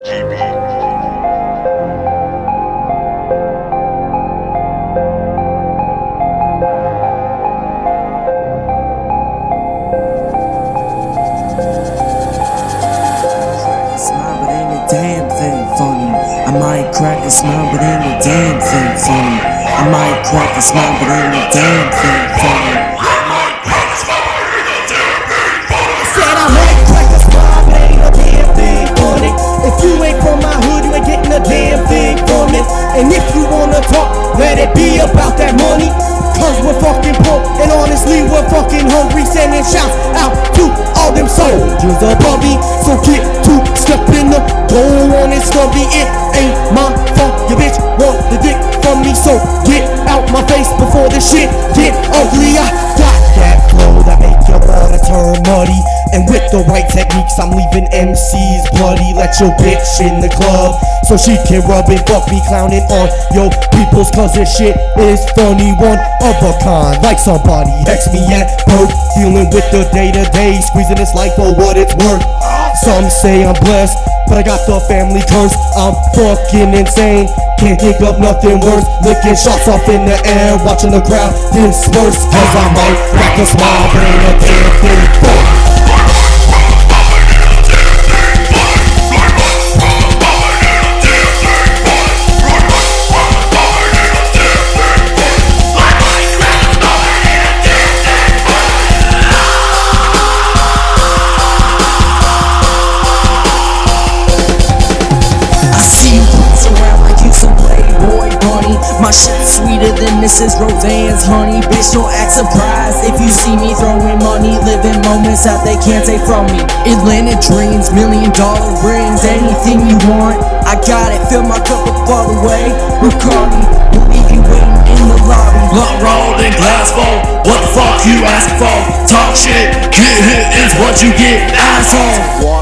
I might crack a smile, but ain't a damn thing funny. I might crack a smile, but ain't a damn thing funny. And if you wanna talk, let it be about that money. Cause we're fucking poor, and honestly, we're fucking hungry. Sending shouts out to all them soldiers above me. So get to step in the on it, stubby. It ain't my fault, your bitch want the dick from me. So get out my face before the shit get ugly. I got that flow that make your water turn muddy. And with the right techniques, I'm leaving MCs bloody. Let your bitch in the club so she can rub and fuck me, clowning on yo peoples. Cause this shit is funny, one of a kind. Like somebody X me at birth, dealing with the day to day, squeezing this life for what it's worth. Some say I'm blessed, but I got the family curse. I'm fucking insane. Can't think of nothing worse. Licking shots off in the air, watching the crowd disperse. Cause I might crack a smile, but ain't a damn thing My shit's sweeter than Mrs. Roseanne's honey. Bitch, don't act surprised if you see me throwing money, living moments that they can't take from me. Atlantic dreams, million dollar rings, anything you want. I got it, fill my cup up all the way. Bacardi, will leave you waiting in the lobby. Blunt rolled in glass full. What the fuck you ask for? Talk shit, get hit is what you get, asshole.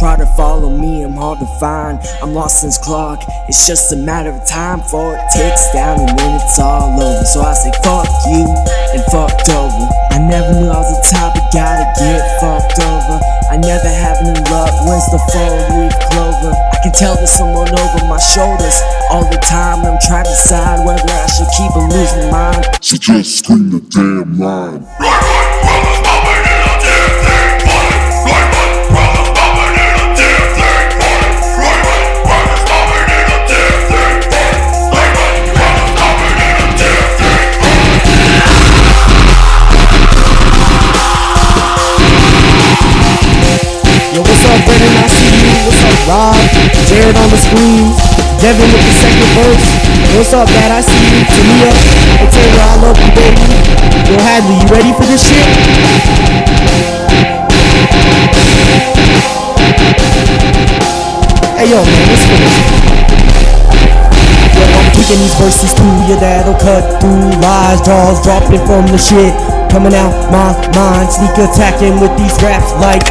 Try to follow me, I'm hard to find. I'm lost since clock, it's just a matter of time for it ticks down and then it's all over. So I say fuck you and fucked over. I never knew I was the type of guy to get fucked over. I never have any luck, where's the four leaf clover? I can tell there's someone over my shoulders all the time. I'm trying to decide whether I should keep or lose my mind. So just scream the damn line. Jared on the screen. Devan with the second verse. What's up, Dad? I see you. Tamia. Hey, Taylor, I love you, baby. Yo, Hadley, you ready for this shit? Hey, yo, man, let's finish. Yo, I'm kicking these verses to you that'll cut through lies, jaws dropping from the shit. Coming out my mind, sneak attacking with these raps like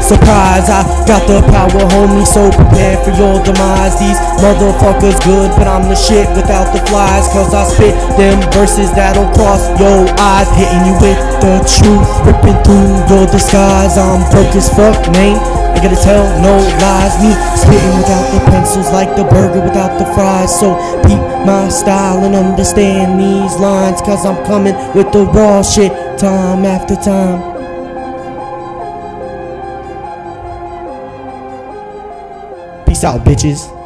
Surprise, I got the power, homie, so prepare for your demise. These motherfuckers good, but I'm the shit without the flies. Cause I spit them verses that'll cross your eyes. Hitting you with the truth, ripping through your disguise. I'm broke as fuck, man. I gotta tell no lies. Me spitting without the pencils, like the burger without the fries. So peep my style and understand these lines. Cause I'm coming with the raw shit time after time. Peace out, bitches.